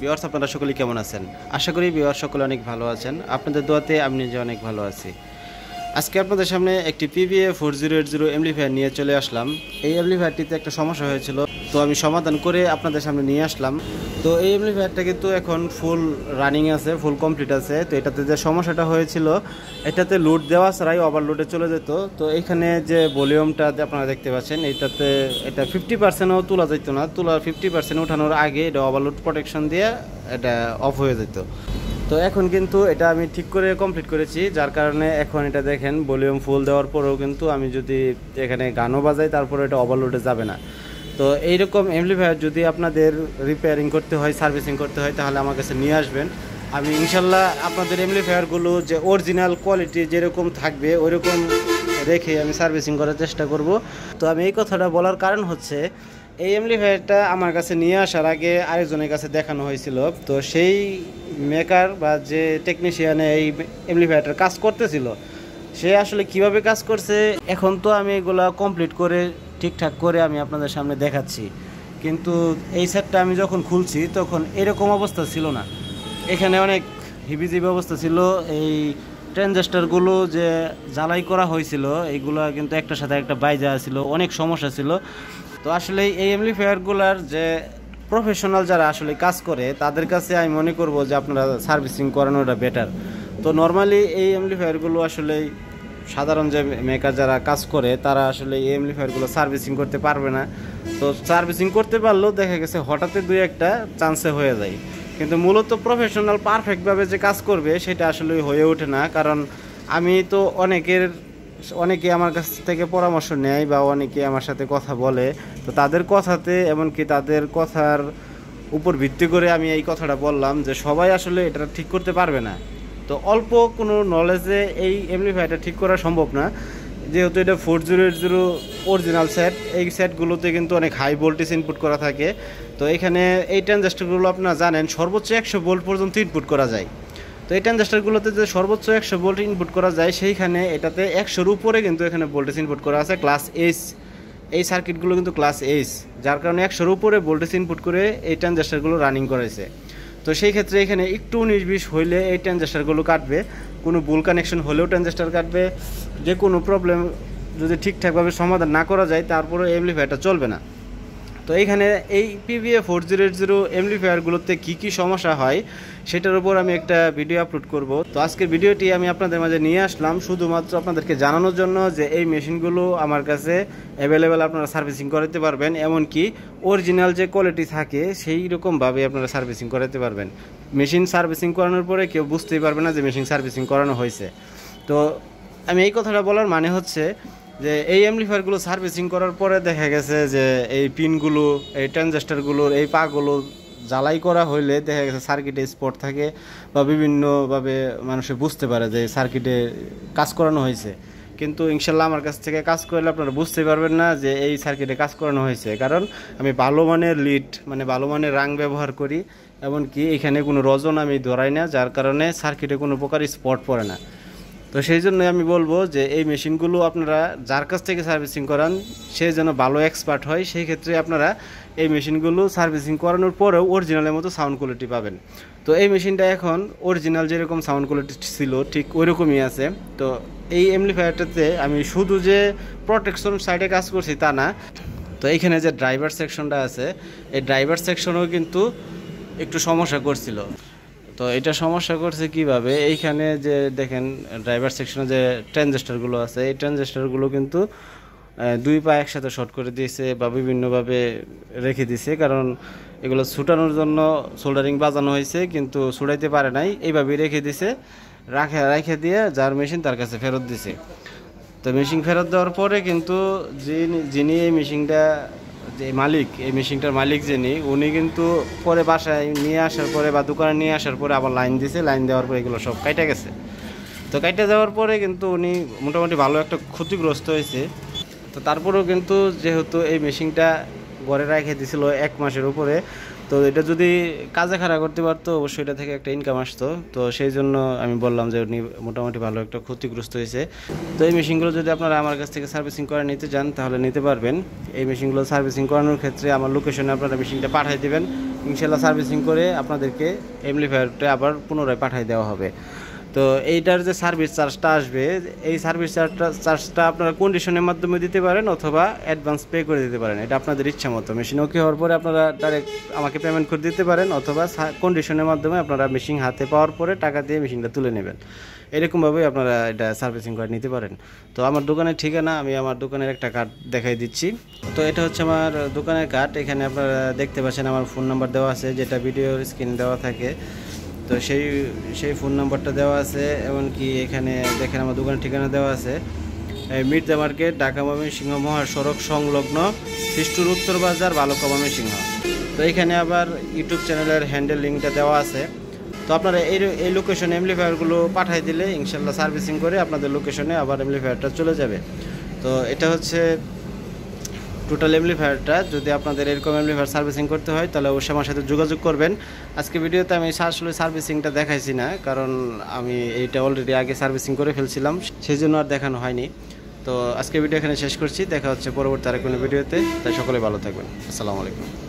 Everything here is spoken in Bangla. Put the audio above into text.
বিওয়ার্স আপনারা সকলেই কেমন আছেন? আশা করি বিওয়ার সকলে অনেক ভালো আছেন। আপনাদের দোয়াতে আমি নিজে অনেক ভালো আছি। আজকে আপনাদের সামনে একটি PBA four zero eight zero নিয়ে চলে আসলাম। এই এমলিফায়ারটিতে একটা সমস্যা হয়েছিল। তো আমি সমাধান করে আপনাদের সামনে নিয়ে আসলাম। তো এই এমলিফায়ারটা কিন্তু এখন ফুল রানিং আছে ফুল কমপ্লিট আছে। তো এটাতে যে সমস্যাটা হয়েছিল, এটাতে লোড দেওয়া ছাড়াই ওভারলোডে চলে যেত। তো এইখানে যে ভলিউমটা আপনারা দেখতে পাচ্ছেন, এটাতে, এটা ফিফটি পার্সেন্টও তোলা যেত না। তোলা ফিফটি পার্সেন্ট ওঠানোর আগে এটা ওভারলোড প্রোটেকশন দিয়ে এটা অফ হয়ে যেত তো এখন কিন্তু এটা আমি ঠিক করে কমপ্লিট করেছি, যার কারণে এখন এটা দেখেন ভলিউম ফুল দেওয়ার পরেও কিন্তু আমি যদি এখানে গানও বাজাই তারপরে এটা ওভারলোডে যাবে না। তো এইরকম এমপ্লিফায়ার যদি আপনাদের রিপেয়ারিং করতে হয় সার্ভিসিং করতে হয়, তাহলে আমার কাছে নিয়ে আসবেন। আমি ইনশাল্লাহ আপনাদের এমপ্লিফায়ারগুলো যে অরিজিনাল কোয়ালিটি যেরকম থাকবে, ওইরকম রেখে আমি সার্ভিসিং করার চেষ্টা করব। তো আমি এই কথাটা বলার কারণ হচ্ছে, এই এমপ্লিফায়ারটা আমার কাছে নিয়ে আসার আগে আরেকজনের কাছে দেখানো হয়েছিল। তো সেই মেকার বা যে টেকনিশিয়ানে এই এমপ্লিফায়ারটার কাজ করতেছিল, সে আসলে কীভাবে কাজ করছে, এখন তো আমি এগুলা কমপ্লিট করে ঠিকঠাক করে আমি আপনাদের সামনে দেখাচ্ছি। কিন্তু এই সেটটা আমি যখন খুলছি, তখন এরকম অবস্থা ছিল না। এখানে অনেক হিবিজিবি অবস্থা ছিল। এই ট্রানজাস্টারগুলো যে জ্বালাই করা হয়েছিল, এইগুলো কিন্তু একটার সাথে একটা বাইজা ছিল, অনেক সমস্যা ছিল। তো আসলে এই এমপ্লিফায়ারগুলার যে প্রফেশনাল যারা আসলে কাজ করে, তাদের কাছে আমি মনে করব যে আপনারা সার্ভিসিং করানোটা বেটার তো নর্মালি এই এমপ্লিফায়ারগুলো আসলে সাধারণ যে মেকার যারা কাজ করে, তারা আসলে এই এমপ্লিফায়ারগুলো সার্ভিসিং করতে পারবে না। তো সার্ভিসিং করতে পারলেও দেখা গেছে হঠাৎই দুই একটা চান্সে হয়ে যায়। কিন্তু মূলত প্রফেশনাল পারফেক্টভাবে যে কাজ করবে, সেটা আসলে হয়ে ওঠে না। কারণ আমি তো অনেকের, অনেকে আমার কাছ থেকে পরামর্শ নেয় বা অনেকে আমার সাথে কথা বলে। তো তাদের কথাতে এমনকি তাদের কথার উপর ভিত্তি করে আমি এই কথাটা বললাম যে সবাই আসলে এটা ঠিক করতে পারবে না। তো অল্প কোনো নলেজে এই এমপ্লিফায়ারটা ঠিক করা সম্ভব না। যেহেতু এটা four zero eight zero original set এই সেটগুলোতে কিন্তু অনেক হাই ভোল্টেজ ইনপুট করা থাকে। তো এখানে এই ট্রানজাস্টারগুলো আপনারা জানেন, সর্বোচ্চ একশো ভোল্ট পর্যন্ত ইনপুট করা যায়। তো এই ট্রানজাস্টারগুলোতে যে সর্বোচ্চ একশো ভোল্ট ইনপুট করা যায়, সেইখানে এটাতে একশোর উপরে কিন্তু এখানে ভোল্টেজ ইনপুট করা আছে ক্লাস এইচ এই সার্কিটগুলো কিন্তু ক্লাস এইচ যার কারণে একশোর উপরে ভোল্টেজ ইনপুট করে এই ট্রানজাস্টারগুলো রানিং করেছে তো সেই ক্ষেত্রে এখানে একটু নির্বিষ হইলে এই ট্রানজেস্টারগুলো কাটবে। কোনো ভুল কানেকশন হলেও ট্রানজাস্টার কাটবে। যে কোনো প্রবলেম যদি ঠিকঠাকভাবে সমাধান না করা যায় তারপরে এমপ্লিফায়ারটা চলবে না। তো এইখানে এই PVA four zero eight zero এমপ্লিফায়ারগুলোতে কী কী সমস্যা হয়, সেটার উপর আমি একটা ভিডিও আপলোড করব। তো আজকের ভিডিওটি আমি আপনাদের মাঝে নিয়ে আসলাম, শুধুমাত্র আপনাদেরকে জানানোর জন্য যে এই মেশিনগুলো আমার কাছে অ্যাভেলেবেল আপনারা সার্ভিসিং করাতে পারবেন, এমনকি অরিজিনাল যে কোয়ালিটি থাকে, সেই রকমভাবে আপনারা সার্ভিসিং করাতে পারবেন। মেশিন সার্ভিসিং করানোর পরে কেউ বুঝতেই পারবে না যে মেশিন সার্ভিসিং করানো হয়েছে। তো আমি এই কথাটা বলার মানে হচ্ছে যে এই অ্যাম্পলিফায়ারগুলো সার্ভিসিং করার পরে দেখা গেছে যে এই পিনগুলো এই ট্রানজাস্টারগুলোর এই পাগুলো জ্বালাই করা হইলে দেখা গেছে সার্কিটে স্পট থাকে বা বিভিন্নভাবে মানুষে বুঝতে পারে যে সার্কিটে কাজ করানো হয়েছে। কিন্তু ইনশাল্লাহ আমার কাছ থেকে কাজ করলে আপনারা বুঝতে পারবেন না যে এই সার্কিটে কাজ করানো হয়েছে। কারণ আমি ভালো মানের লিড মানে ভালো মানের রাং ব্যবহার করি, এমনকি এখানে কোনো রজন আমি ধরাই না, যার কারণে সার্কিটে কোনো প্রকার স্পট পড়ে না। তো সেই জন্যই আমি বলব যে এই মেশিনগুলো আপনারা যার কাছ থেকে সার্ভিসিং করান, সে যেন ভালো এক্সপার্ট হয়, সেই ক্ষেত্রে আপনারা এই মেশিনগুলো সার্ভিসিং করানোর পরেও অরিজিনালের মতো সাউন্ড কোয়ালিটি পাবেন। তো এই মেশিনটা এখন অরিজিনাল যেরকম সাউন্ড কোয়ালিটি ছিল, ঠিক ওইরকমই আছে। তো এই এমপ্লিফায়ারটাতে আমি শুধু যে প্রোটেকশন সাইডে কাজ করছি তা না, তো এইখানে যে ড্রাইভার সেকশনটা আছে, এই ড্রাইভার সেকশনও কিন্তু একটু সমস্যা করছিল। তো এটা সমস্যা করছে কীভাবে? এইখানে যে দেখেন ড্রাইভার সেকশনে যে ট্রানজেস্টারগুলো আছে, এই ট্রানজেস্টারগুলো কিন্তু দুই পা একসাথে শর্ট করে দিয়েছে বা বিভিন্নভাবে রেখে দিছে কারণ এগুলো ছুটানোর জন্য সোল্ডারিং বাজানো হয়েছে, কিন্তু ছুটাইতে পারে নাই। এইভাবেই রেখে দিছে রাখে, রেখে দিয়ে যার মেশিন তার কাছে ফেরত দিছে তো মেশিন ফেরত দেওয়ার পরে কিন্তু যিনি এই মেশিনটা যে মালিক, এই মেশিনটার মালিক যিনি, উনি কিন্তু পরে বাসায় নিয়ে আসার পরে বা দোকানে নিয়ে আসার পরে আবার লাইন দিছে, লাইন দেওয়ার পরে এগুলো সব কাইটা গেছে। তো কাইটা যাওয়ার পরে কিন্তু উনি মোটামুটি ভালো একটা ক্ষতিগ্রস্ত হয়েছে। তো তারপরেও কিন্তু যেহেতু এই মেশিনটা ঘরে রেখে দিছিল এক মাসের উপরে তো এটা যদি কাজে খাড়া করতে পারতো, অবশ্যই এটা থেকে একটা ইনকাম আসতো। তো সেই জন্য আমি বললাম যে উনি মোটামুটি ভালো একটা ক্ষতিগ্রস্ত হয়েছে। তো এই মেশিনগুলো যদি আপনারা আমার কাছ থেকে সার্ভিসিং করে নিতে চান, তাহলে নিতে পারবেন। এই মেশিনগুলো সার্ভিসিং করানোর ক্ষেত্রে আমার লোকেশনে আপনারা মেশিনটা পাঠিয়ে দেবেন। ইনশাল্লাহ সার্ভিসিং করে আপনাদেরকে এমপ্লিফায়ারটা আবার পুনরায় পাঠিয়ে দেওয়া হবে। তো এইটার যে সার্ভিস চার্জটা আসবে, এই সার্ভিস চার্জটা চার্জটা আপনারা কন্ডিশনের মাধ্যমে দিতে পারেন অথবা অ্যাডভান্স পে করে দিতে পারেন। এটা আপনাদের ইচ্ছা মতো। মেশিন ওকে হওয়ার পরে আপনারা ডাইরেক্ট আমাকে পেমেন্ট করে দিতে পারেন অথবা কন্ডিশনের মাধ্যমে আপনারা মেশিন হাতে পাওয়ার পরে টাকা দিয়ে মেশিনটা তুলে নেবেন। এরকমভাবেই আপনারা এটা সার্ভিসিং করে নিতে পারেন। তো আমার দোকানের ঠিকানা, আমি আমার দোকানের একটা কার্ড দেখাই দিচ্ছি। তো এটা হচ্ছে আমার দোকানের কার্ড এখানে আপনারা দেখতে পাচ্ছেন আমার ফোন নাম্বার দেওয়া আছে, যেটা ভিডিওর স্ক্রিন দেওয়া থাকে। তো সেই সেই ফোন নাম্বারটা দেওয়া আছে, এমনকি এখানে দেখেন আমার দোকানের ঠিকানা দেওয়া আছে। মির্জা মার্কেট, ঢাকা সিংহ মহাসড়ক সংলগ্ন শিষ্টুর উত্তর বাজার, বালকা সিংহ তো এখানে আবার ইউটিউব চ্যানেলের হ্যান্ডেল লিঙ্কটা দেওয়া আছে। তো আপনারা এই এই লোকেশনে এমপ্লিফায়ারগুলো পাঠিয়ে দিলে ইনশাল্লাহ সার্ভিসিং করে আপনাদের লোকেশনে আবার এমপ্লিফায়ারটা চলে যাবে। তো এটা হচ্ছে টোটাল এমপ্লিফায়ারটা যদি আপনাদের এরকম এমপ্লিফায়ার সার্ভিসিং করতে হয়, তাহলে অবশ্যই আমার সাথে যোগাযোগ করবেন। আজকে ভিডিওতে আমি আসলে সার্ভিসিংটা দেখাইছি না, কারণ আমি এইটা অলরেডি আগে সার্ভিসিং করে ফেলছিলাম সেই জন্য আর দেখানো হয়নি। তো আজকে ভিডিও এখানে শেষ করছি, দেখা হচ্ছে পরবর্তী আরেক কোনো ভিডিওতে। তাই সকলে ভালো থাকবেন। আসসালামু আলাইকুম।